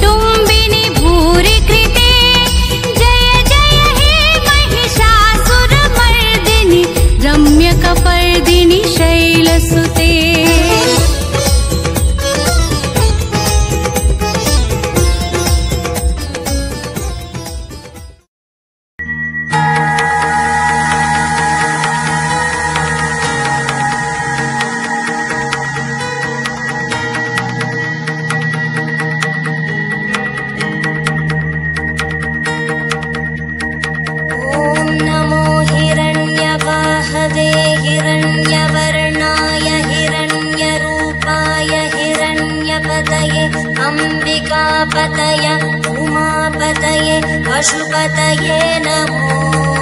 do अम्बिकापतय उमापतये पशुपतये NaMo